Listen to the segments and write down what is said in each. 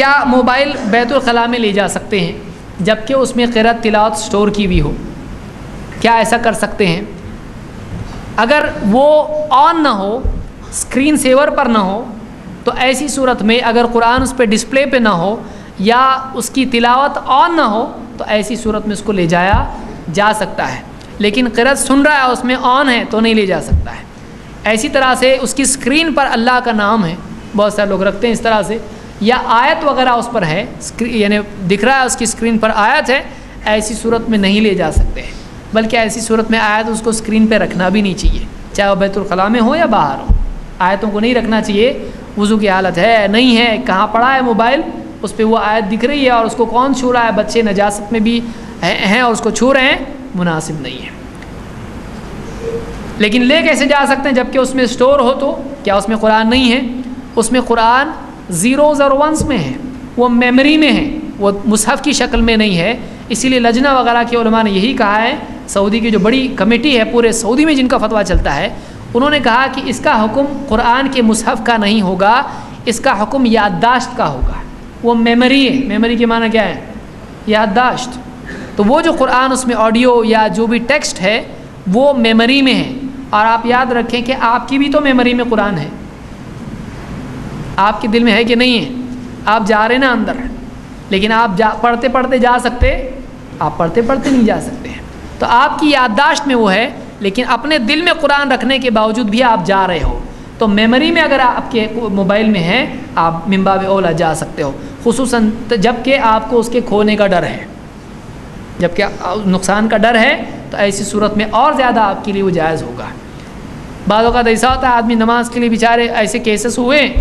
کیا موبائل بیت الخلاء میں لے جا سکتے ہیں جبکہ اس میں قرت تلاوت سٹور کی ہوئی ہو؟ کیا ایسا کر سکتے ہیں؟ اگر وہ آن نہ ہو اسکرین سیور پر نہ ہو، تو ایسی صورت میں اگر قرآن اس پہ ڈسپلے پہ نہ ہو یا اس کی تلاوت آن نہ ہو، تو ایسی صورت میں اس کو لے جایا جا سکتا ہے۔ لیکن قرت سن رہا ہے اس میں آن ہے تو نہیں لے جا سکتا ہے۔ ایسی طرح سے اس کی اسکرین پر اللہ کا نام ہے۔ بہت سارے لوگ رکھتے ہیں اس طرح سے۔ یا آیت وغیرہ اس پر ہے یعنی دکھ رہا ہے، اس کی اسکرین پر آیت ہے، ایسی صورت میں نہیں لے جا سکتے ہیں۔ بلکہ ایسی صورت میں آیت اس کو اسکرین پہ رکھنا بھی نہیں چاہیے، چاہے وہ بیت الخلاء میں ہو یا باہر ہو۔ آیتوں کو نہیں رکھنا چاہیے، وضو کی حالت ہے، نہیں ہے، کہاں پڑا ہے موبائل، اس پہ وہ آیت دکھ رہی ہے اور اس کو کون چھو رہا ہے؟ بچے نجاست میں بھی ہیں اور اس کو چھو رہے ہیں، مناسب نہیں ہے۔ لیکن لے کیسے جا سکتے ہیں؟ جبکہ اس میں اسٹور ہو تو، کیا اس میں قرآن نہیں ہے؟ اس میں قرآن زیروز اور ونس میں ہے وہ میمری میں ہے وہ مصحف کی شکل میں نہیں ہے۔ اسی لیے لجنا وغیرہ کے علماء نے یہی کہا ہے، سعودی کی جو بڑی کمیٹی ہے، پورے سعودی میں جن کا فتویٰ چلتا ہے، انہوں نے کہا کہ اس کا حکم قرآن کے مصحف کا نہیں ہوگا، اس کا حکم یادداشت کا ہوگا۔ وہ میمری ہے۔ میمری کے معنی کیا ہے؟ یادداشت۔ تو وہ جو قرآن، اس میں آڈیو یا جو بھی ٹیکسٹ ہے، وہ میمری میں ہے۔ اور آپ یاد رکھیں کہ آپ کی بھی تو میموری میں قرآن ہے۔ آپ کے دل میں ہے کہ نہیں ہے؟ آپ جا رہے نا اندر۔ لیکن آپ جا پڑھتے پڑھتے جا سکتے، آپ پڑھتے پڑھتے نہیں جا سکتے۔ ہیں تو آپ کی یادداشت میں وہ ہے، لیکن اپنے دل میں قرآن رکھنے کے باوجود بھی آپ جا رہے ہو۔ تو میموری میں اگر آپ کے موبائل میں ہے آپ ممباب اولا جا سکتے ہو۔ خصوصاً جبکہ آپ کو اس کے کھونے کا ڈر ہے۔ جبکہ نقصان کا ڈر ہے، تو ایسی صورت میں اور زیادہ آپ کے لیے وہ جائز ہوگا۔ بعض اوقات ایسا ہوتا ہے، آدمی نماز کے لیے بیچارے ایسے کیسز ہوئے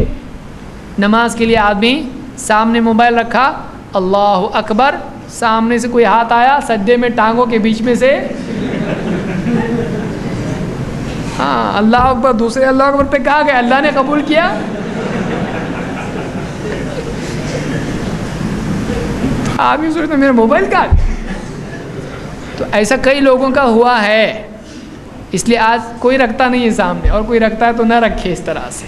نماز کے لیے آدمی سامنے موبائل رکھا، اللہ اکبر، سامنے سے کوئی ہاتھ آیا، سجدے میں ٹانگوں کے بیچ میں سے۔ ہاں اللہ اکبر، دوسرے اللہ اکبر پہ کہا گیا اللہ نے قبول کیا۔ آدمی سوچتا میرا موبائل کا تو ایسا کئی لوگوں کا ہوا ہے۔ اس لیے آج کوئی رکھتا نہیں ہے سامنے، اور کوئی رکھتا ہے تو نہ رکھے اس طرح سے۔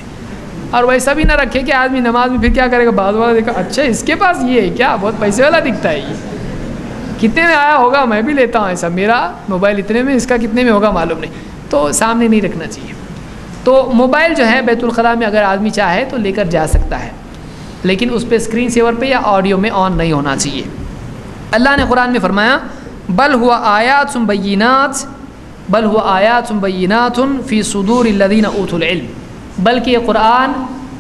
اور ویسا بھی نہ رکھے کہ آدمی نماز میں پھر کیا کرے گا؟ بعض والا دیکھا اچھا اس کے پاس یہ ہے کیا؟ بہت پیسے والا دکھتا ہے یہ۔ کتنے میں آیا ہوگا؟ میں بھی لیتا ہوں ایسا۔ میرا موبائل اتنے میں، اس کا کتنے میں ہوگا معلوم نہیں۔ تو سامنے نہیں رکھنا چاہیے۔ تو موبائل جو ہے بیت الخلاء میں اگر آدمی چاہے تو لے کر جا سکتا ہے۔ لیکن اس پہ اسکرین سیور پہ یا آڈیو میں آن نہیں ہونا چاہیے۔ اللہ نے قرآن میں فرمایا، بل ہوا آیات سم بینات، بل ہوا آیات سم بینات فی صدور الدین اوت العلم۔ بلکہ یہ قرآن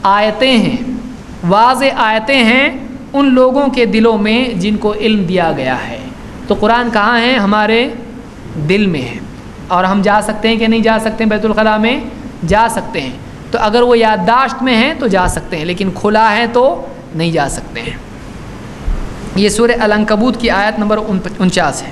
آیتیں ہیں، واضح آیتیں ہیں ان لوگوں کے دلوں میں جن کو علم دیا گیا ہے۔ تو قرآن کہاں ہیں ہمارے دل میں ہے۔ اور ہم جا سکتے ہیں کہ نہیں جا سکتے ہیں بیت الخلاء میں؟ جا سکتے ہیں۔ تو اگر وہ یادداشت میں ہیں تو جا سکتے ہیں، لیکن کھلا ہے تو نہیں جا سکتے ہیں۔ یہ سورہ النکبوت کی آیت نمبر انچاس ہے۔